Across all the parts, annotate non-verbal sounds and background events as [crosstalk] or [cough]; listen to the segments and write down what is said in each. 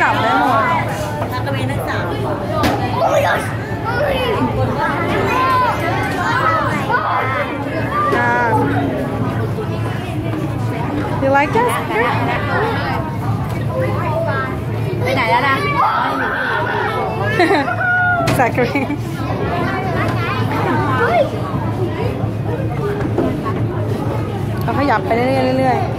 จับได้หมด แล้วก็มีนักสาว อ่า You like this? ไปไหนแล้วนะ [laughs] Zachary. เราขยับไปเรื่อยๆเรื่อยๆ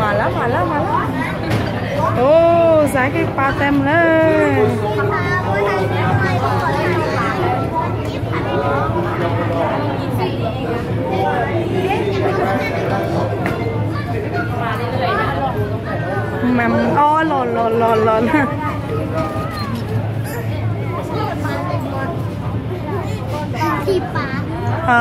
มาแล้วมาแล้วมาแล้วโอ้สายกีปลาเต็มเลย แมมอ๋อหล่นหล่นหล่นหล่น ที่ปา อ่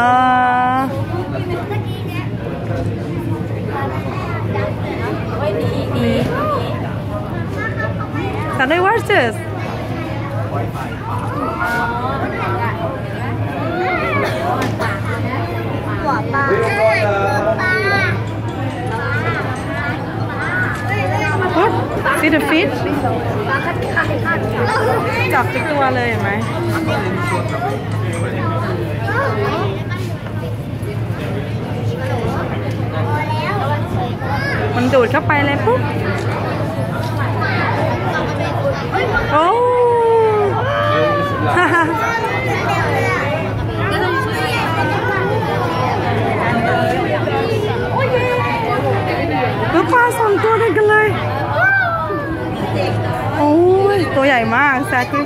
See the fish? จับทุกตัวเลยเห็นไหมมันดูดเข้าไปเลยปุ๊บโอ้ hàng xa chứ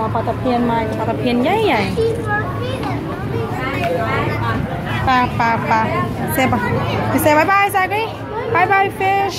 មកគាត់ទៅភៀនមកគាត់ទៅភៀនយាយហើយប៉ាប៉ាប៉ាសេបពីសេបាយបាយសាគីបាយបាយ fish